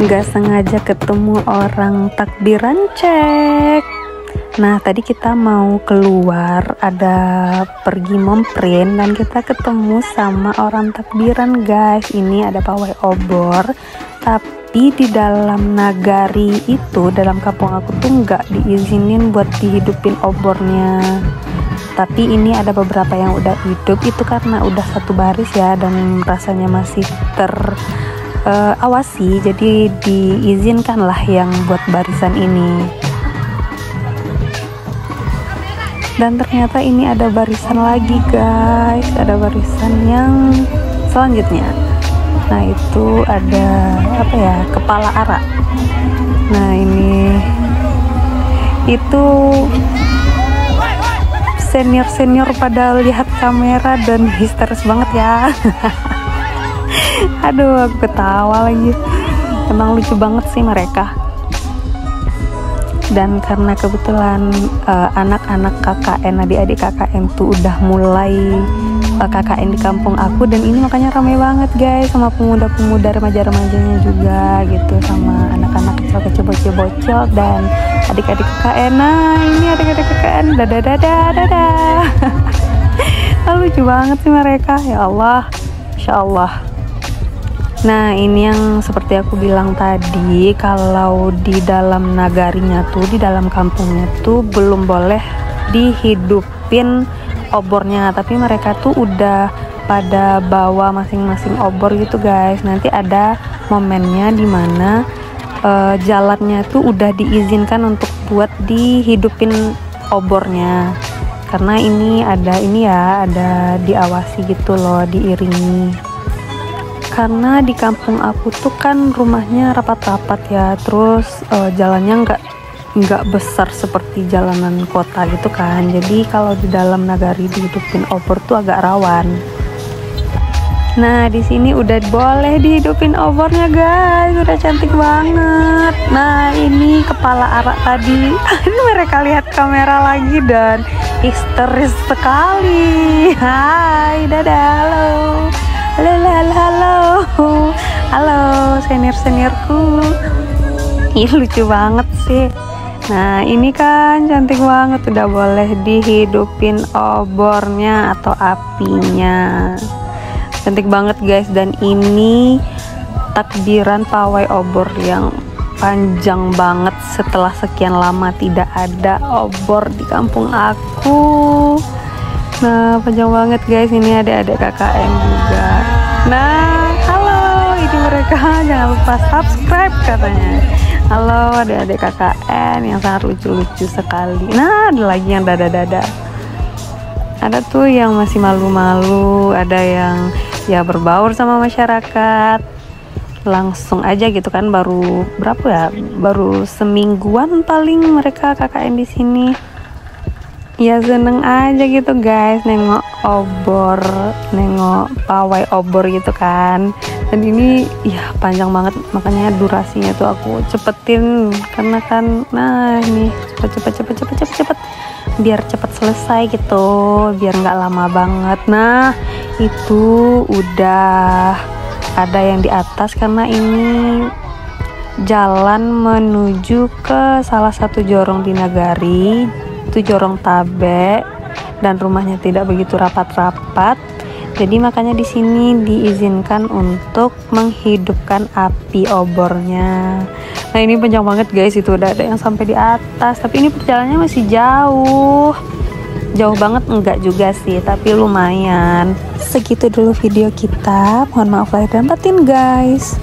nggak sengaja ketemu orang takbiran cek. Nah tadi kita mau keluar ada pergi memprint dan kita ketemu sama orang takbiran guys. Ini ada pawai obor tapi di dalam nagari itu dalam kampung aku tuh nggak diizinin buat dihidupin obornya. Tapi ini ada beberapa yang udah hidup itu karena udah satu baris ya dan rasanya masih ter uh, awasi jadi diizinkan lah yang buat barisan ini. Dan ternyata ini ada barisan lagi guys. Ada barisan yang selanjutnya. Nah itu ada apa ya kepala arak nah ini itu senior-senior pada lihat kamera dan histeris banget ya aduh aku ketawa lagi. Emang lucu banget sih mereka. Dan karena kebetulan eh, anak-anak uh, KKN adik-adik KKN tuh udah mulai uh, KKN di kampung aku. Dan ini makanya ramai banget guys sama pemuda-pemuda remaja-remajanya juga gitu sama anak-anak kecil-kecil bocil-bocil dan adik-adik KKN. Nah ini adik-adik KKN. Dadah dadah dadah lucu banget sih mereka. Ya Allah Insya Allah Nah ini yang seperti aku bilang tadi kalau di dalam nagarinya tuh di dalam kampungnya tuh belum boleh dihidupin obornya. Tapi mereka tuh udah pada bawa masing-masing obor gitu guys. Nanti ada momennya di mana uh, jalannya tuh udah diizinkan untuk buat dihidupin obornya. Karena ini ada ini ya ada diawasi gitu loh diiringi karena di kampung aku tuh kan rumahnya rapat-rapat ya terus uh, jalannya nggak nggak besar seperti jalanan kota gitu kan. Jadi kalau di dalam nagari dihidupin obor tuh agak rawan. Nah di sini udah boleh dihidupin obornya guys, udah cantik banget. Nah ini kepala arak tadi, mereka lihat kamera lagi dan histeris sekali. Hai, dadah, halo halo halo halo halo. Senior seniorku ih lucu banget sih. Nah ini kan cantik banget udah boleh dihidupin obornya atau apinya. Cantik banget guys. Dan ini takbiran pawai obor yang panjang banget. Setelah sekian lama tidak ada obor di kampung aku. Nah panjang banget guys. Ini ada adik KKN juga Nah halo ini mereka. Jangan lupa subscribe katanya. Halo adik-adik KKN yang sangat lucu-lucu sekali. Nah ada lagi yang dada-dada. Ada tuh yang masih malu-malu Ada yang ya berbaur sama masyarakat. Langsung aja gitu kan baru berapa ya? Baru semingguan paling mereka KKN di sini ya seneng aja gitu guys. Nengok obor nengok pawai obor gitu kan. Dan ini ya panjang banget. Makanya durasinya tuh aku cepetin. Karena kan nah ini cepet cepet cepet cepet cepet cepet. Biar cepet selesai gitu. Biar nggak lama banget. Nah itu udah ada yang di atas karena ini jalan menuju ke salah satu jorong di nagari itu jorong tabe dan rumahnya tidak begitu rapat-rapat. Jadi makanya di sini diizinkan untuk menghidupkan api obornya. Nah ini panjang banget guys itu udah ada yang sampai di atas. Tapi ini perjalanannya masih jauh. Jauh banget enggak juga sih, tapi lumayan. Segitu dulu video kita. Mohon maaf lahir dan batin guys.